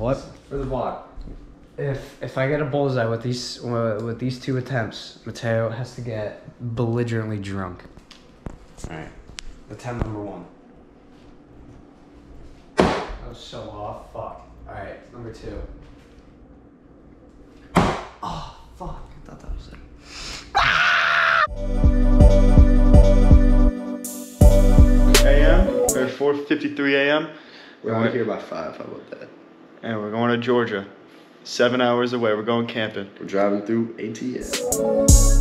What? For the vlog. If if I get a bullseye with these uh, with these two attempts, Matteo has to get belligerently drunk. All right. Attempt number one. That was so off. Fuck. All right. Number two. Oh fuck! I thought that was it. a.m. or 4:53 a.m. We're out of here by five. How about that? And we're going to Georgia. Seven hours away. We're going camping. We're driving through ATL.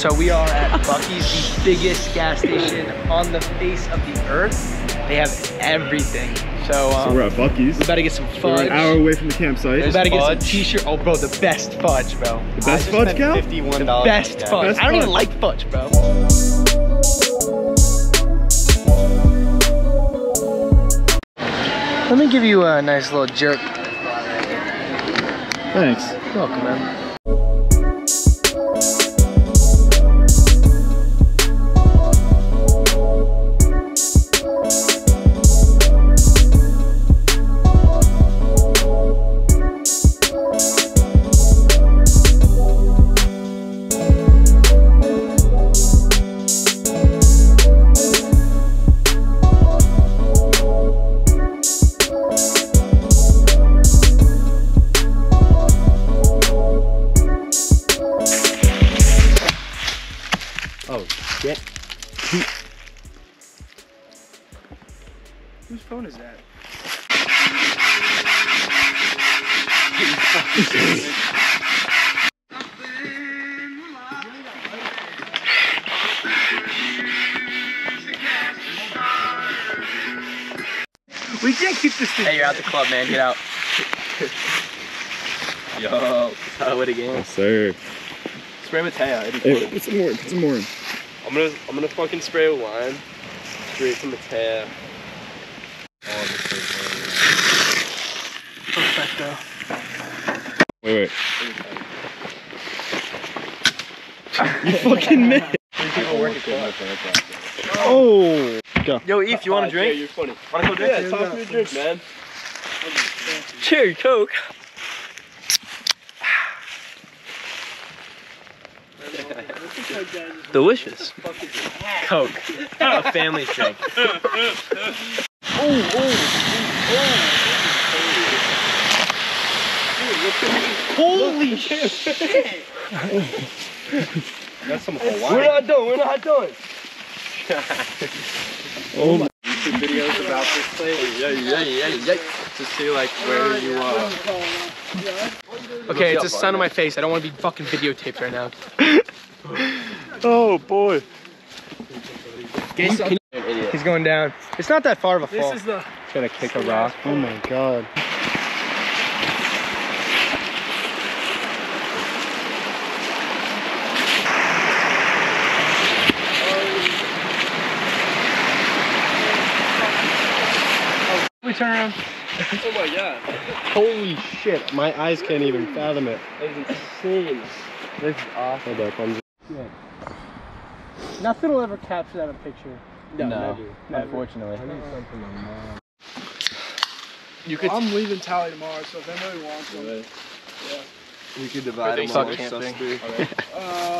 So we are at Buc-ee's, the biggest gas station on the face of the earth. They have everything. So, um, So we're at Buc-ee's. we better get some fudge. We're an hour away from the campsite. we better get some fudge. t-shirt. Oh, bro, the best fudge, bro. The best fudge, Cal? Fifty-one dollars. Best fudge. Best I don't even like fudge, bro. Let me give you a nice little jerk. Thanks. You're welcome, man. Shit! Whose phone is that? We can't keep this thing. Hey, you're out the club, man. Get out. Yo, how it again? Yes, sir. Spray Matteo. it'd be Hey, funny. put some more. Put some more in. I'm gonna, I'm gonna fucking spray a line straight from the Matteo. Perfecto. Wait, wait. you fucking missed. Oh. Go. Yo, Eve, you want a drink? Yeah, you're funny. Want to go drink? Yeah, talk to your drink, man. Cherry Coke. Delicious. Coke. A family drink. Holy shit! That's some We're not done. We're not done. Oh my. YouTube videos about this place. Yeah, yeah, yeah, yeah. To see like where you uh. Okay, it's a sun on my face. I don't want to be fucking videotaped right now. Oh boy. He's going down. It's not that far of a fall. This is the. Gonna kick a rock. Oh my god. We turn around. Oh my god. Holy shit. My eyes can't even fathom it. That is insane. This is awesome. Hold up. I'm just... Nothing will ever capture that in a picture. No, never. Never. unfortunately. You could. I'm leaving Tally tomorrow, so if anybody wants them, We could divide them Fuck amongst camping. three. uh,